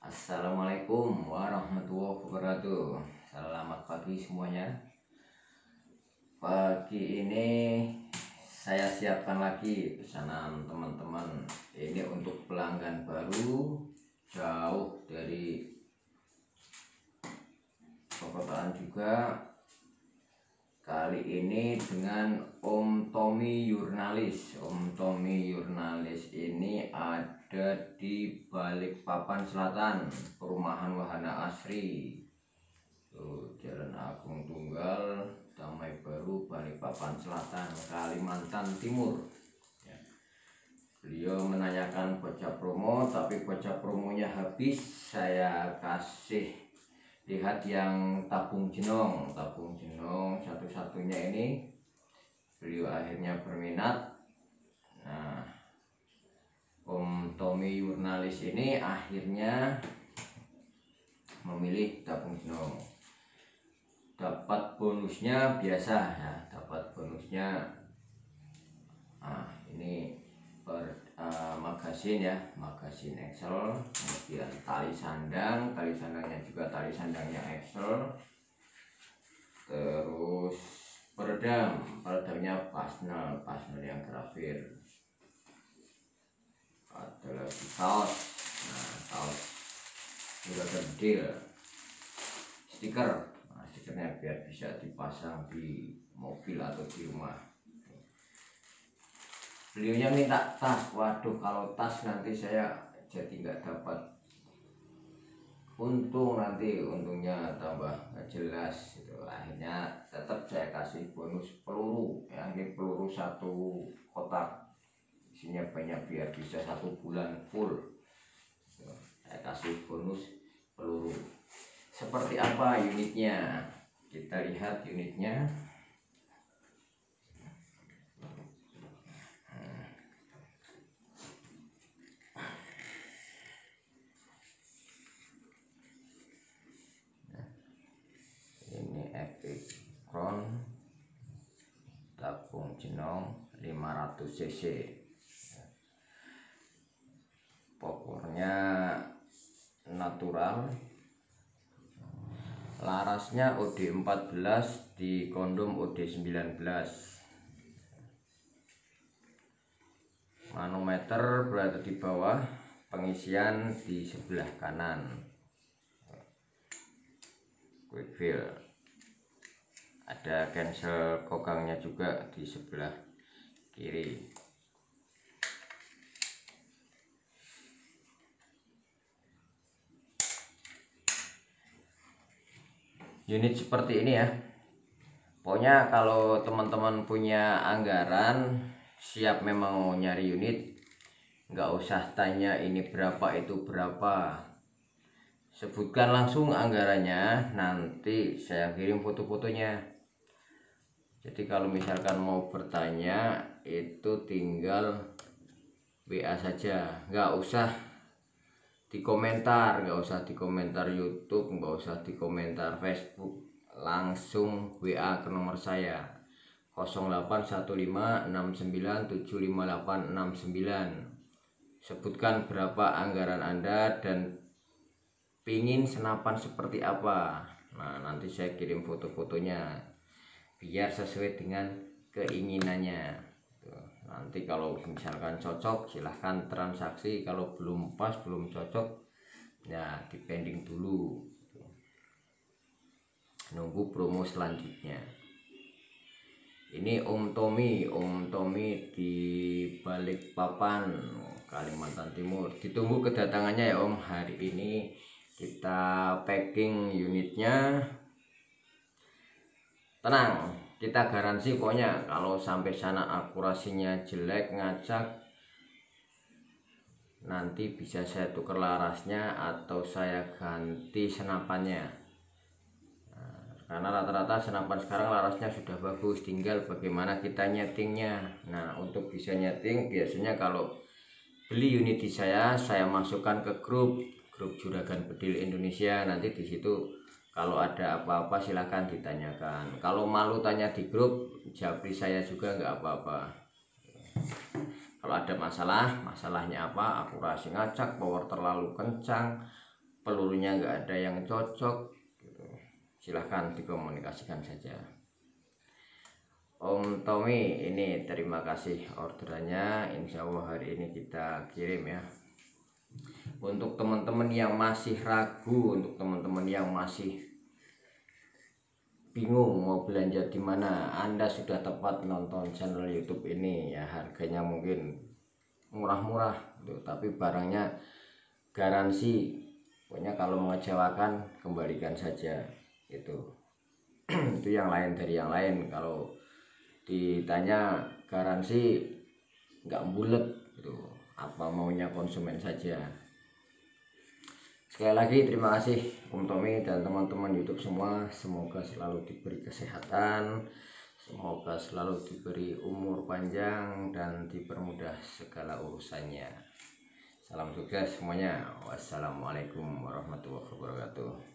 Assalamualaikum warahmatullahi wabarakatuh. Selamat pagi semuanya. Pagi ini saya siapkan lagi pesanan teman-teman. Ini untuk pelanggan baru Jauh dari perkotaan juga. Kali ini dengan Om Tommy Yurnalis. Om Tommy Yurnalis ini ada di Balikpapan Selatan Perumahan Wahana Asri. Tuh, Jalan Agung Tunggal Damai Baru Balikpapan Selatan Kalimantan Timur. Ya. Beliau menanyakan bocah promo tapi bocah promonya habis. Saya kasih lihat yang tabung jenong. Tabung jenong satu-satunya ini. Beliau akhirnya berminat. Nah Yurnalis ini akhirnya memilih tabung jenong dapat bonusnya biasa ya dapat bonusnya. Nah ini per uh, magasin ya magasin Excel kemudian tali sandang tali sandangnya juga tali sandangnya Excel. Terus peredam peredamnya pasnel pasnel yang grafir ada lagi kaos nah kaos sudah kecil stiker. Nah, stikernya biar bisa dipasang di mobil atau di rumah. Beliaunya minta tas. Waduh kalau tas nanti saya jadi nggak dapat untung nanti untungnya tambah jelas itu akhirnya tetap saya kasih bonus peluru. Ya ini peluru satu kotak isinya banyak biar bisa satu bulan full. Saya kasih bonus peluru. Seperti apa unitnya? Kita lihat unitnya. Crown tabung jenong 500 cc natural. Larasnya OD14 di kondom OD19 manometer berada di bawah pengisian di sebelah kanan. Quick fill. Ada cancel kokangnya juga di sebelah kiri unit seperti ini ya. Pokoknya kalau teman-teman punya anggaran siap memang mau nyari unit nggak usah tanya ini berapa itu berapa. Sebutkan langsung anggarannya nanti saya kirim foto-fotonya. Jadi kalau misalkan mau bertanya itu tinggal WA saja. Nggak usah di komentar nggak usah di komentar YouTube nggak usah di komentar Facebook. Langsung WA ke nomor saya. 081569758869 sebutkan berapa anggaran Anda dan pingin senapan seperti apa. Nah nanti saya kirim foto-fotonya biar sesuai dengan keinginannya. Nanti kalau misalkan cocok silahkan transaksi. Kalau belum pas belum cocok ya dipending dulu. Nunggu promo selanjutnya. Ini Om Tommy. Om Tommy di Balikpapan Kalimantan Timur. Ditunggu kedatangannya ya Om. Hari ini kita packing unitnya. Tenang kita garansi pokoknya kalau sampai sana akurasinya jelek ngacak nanti bisa saya tuker larasnya atau saya ganti senapannya. Nah, karena rata-rata senapan sekarang larasnya sudah bagus tinggal bagaimana kita nyetingnya. Nah untuk bisa nyeting biasanya kalau beli unit di saya saya masukkan ke grup grup Juragan Bedil Indonesia. Nanti di situ kalau ada apa-apa silahkan ditanyakan. Kalau malu tanya di grup japri saya juga nggak apa-apa. Kalau ada masalah masalahnya apa akurasi ngacak power terlalu kencang pelurunya nggak ada yang cocok gitu. silahkan dikomunikasikan saja. Om Tommy ini terima kasih orderannya. Insya Allah hari ini kita kirim ya untuk teman-teman yang masih ragu untuk teman-teman yang masih bingung mau belanja di mana Anda sudah tepat nonton channel YouTube ini ya harganya mungkin murah-murah gitu. Tapi barangnya garansi pokoknya kalau mengecewakan kembalikan saja itu itu yang lain dari yang lain. Kalau ditanya garansi nggak bulat gitu. Apa maunya konsumen saja sekali lagi terima kasih Om Tommy dan teman-teman YouTube semua semoga selalu diberi kesehatan Semoga selalu diberi umur panjang dan dipermudah segala urusannya. Salam sukses semuanya. Wassalamualaikum warahmatullahi wabarakatuh.